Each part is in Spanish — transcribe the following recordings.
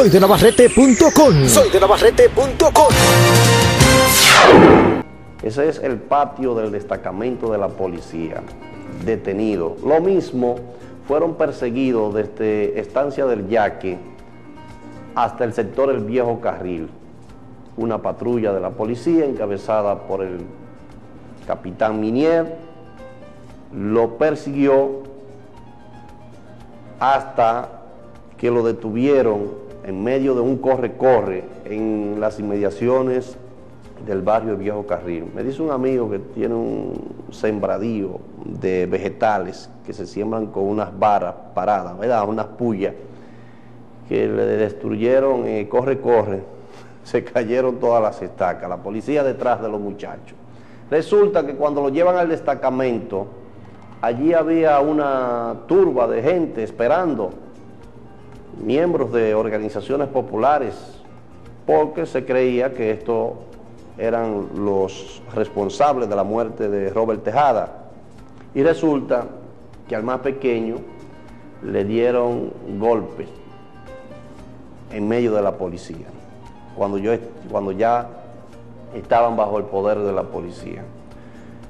Soy de Navarrete.com. Soy de Navarrete.com. Ese es el patio del destacamento de la policía, detenido. Lo mismo, fueron perseguidos desde Estancia del Yaque hasta el sector El Viejo Carril. Una patrulla de la policía encabezada por el capitán Minier lo persiguió hasta que lo detuvieron en medio de un corre-corre en las inmediaciones del barrio Viejo Carril. Me dice un amigo que tiene un sembradío de vegetales que se siembran con unas varas paradas, ¿verdad? Unas pullas que le destruyeron, eh, corre, corre, se cayeron todas las estacas, la policía detrás de los muchachos. Resulta que cuando lo llevan al destacamento, allí había una turba de gente esperando, miembros de organizaciones populares, porque se creía que estos eran los responsables de la muerte de Robert Tejada. Y resulta que al más pequeño le dieron golpes en medio de la policía, cuando, yo, cuando ya estaban bajo el poder de la policía.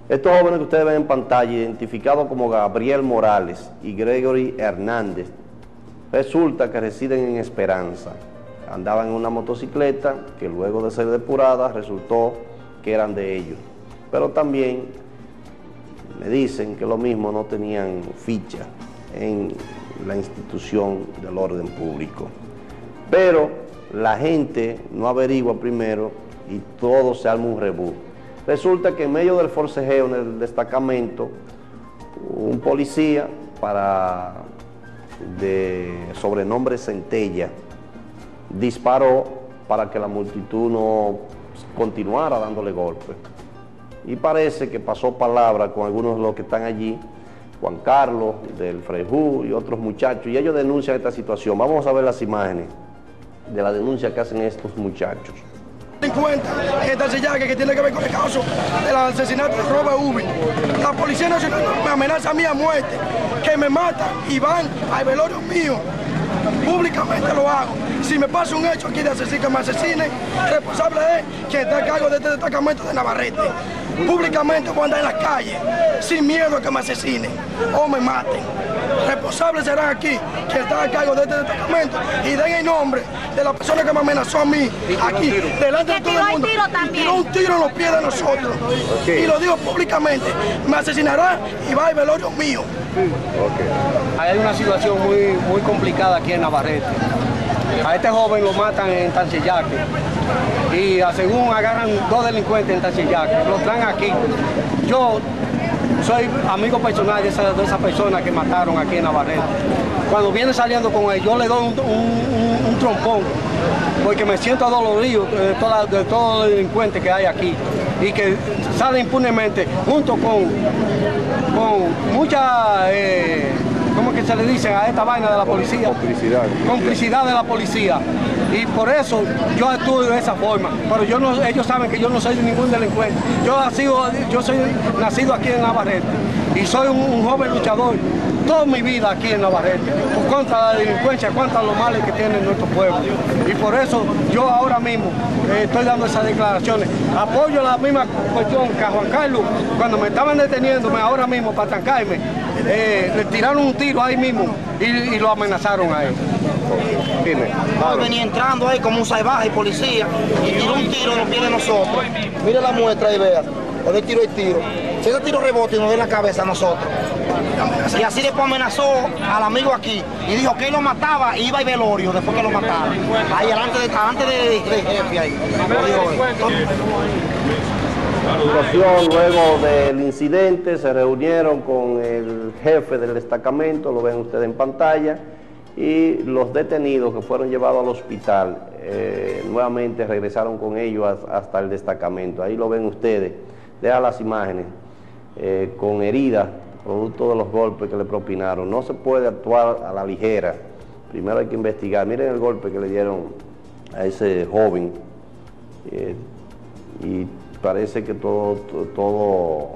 Estos jóvenes que ustedes ven en pantalla, identificados como Gabriel Morales y Gregory Hernández, resulta que residen en Esperanza. Andaban en una motocicleta que luego de ser depurada resultó que eran de ellos. Pero también me dicen que lo mismo no tenían ficha en la institución del orden público. Pero la gente no averigua primero y todo se arma un rebú. Resulta que en medio del forcejeo en el destacamento, un policía para de sobrenombre Centella disparó para que la multitud no continuara dándole golpes. Y parece que pasó palabra con algunos de los que están allí, Juan Carlos, del Frejú y otros muchachos, y ellos denuncian esta situación. Vamos a ver las imágenes de la denuncia que hacen estos muchachos. Esta sillaje que tiene que ver con el caso del asesinato de Robert Ubi. La Policía Nacional me amenaza a mí a muerte, que me mata y van al velorio mío. Públicamente lo hago. Si me pasa un hecho aquí de asesino que me asesine, responsable es quien está a cargo de este destacamento de Navarrete. Públicamente voy a andar en la calle, sin miedo a que me asesinen o me maten. Responsables serán aquí, quien está a cargo de este destacamento, y den el nombre de la persona que me amenazó a mí, aquí, delante de todo el mundo, y tiró un tiro en los pies de nosotros. Y lo digo públicamente, me asesinará y va al velorio mío. Hay una situación muy, muy complicada aquí en Navarrete. A este joven lo matan en Tancillaque y según agarran dos delincuentes en Tancillaque, lo traen aquí. Yo soy amigo personal de esa, de persona que mataron aquí en Navarrete. Cuando viene saliendo con él, yo le doy un, un- trompón, porque me siento dolorido de, toda- de todos los delincuentes que hay aquí y que salen impunemente junto con, con mucha, eh, ¿cómo que se le dice a esta vaina de la policía? Complicidad. Complicidad de la policía. Y por eso yo actúo de esa forma. Pero yo no, ellos saben que yo no soy ningún delincuente. Yo, sido- yo soy nacido aquí en Navarrete y soy un, joven luchador toda mi vida aquí en Navarrete, por contra la delincuencia, contra los males que tiene nuestro pueblo. Y por eso yo ahora mismo eh, estoy dando esas declaraciones. Apoyo la misma cuestión que a Juan Carlos, cuando me estaban deteniéndome ahora mismo para trancarme, eh, le tiraron un tiro ahí mismo y, lo amenazaron a él. Dime. Hoy venía entrando ahí como un salvaje policía y tiró un tiro en los pies de nosotros. Mire la muestra y vea, donde tiró el tiro. Si ese tiro rebote y nos en la cabeza a nosotros. Y así después amenazó al amigo aquí y dijo que él lo mataba y iba al velorio después que lo matara. Ahí delante de, delante de, del jefe ahí. Luego del incidente se reunieron con el jefe del destacamento, lo ven ustedes en pantalla, y los detenidos que fueron llevados al hospital eh, nuevamente regresaron con ellos has- hasta el destacamento. Ahí lo ven ustedes, deja las imágenes, eh, con heridas, producto de los golpes que le propinaron. No se puede actuar a la ligera, primero hay que investigar. Miren el golpe que le dieron a ese joven. eh, y parece que todo, to- todo,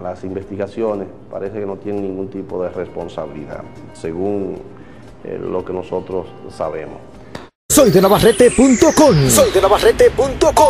las investigaciones parece que no tienen ningún tipo de responsabilidad, según eh, lo que nosotros sabemos. Soy de Navarrete.com. Soy de Navarrete.com.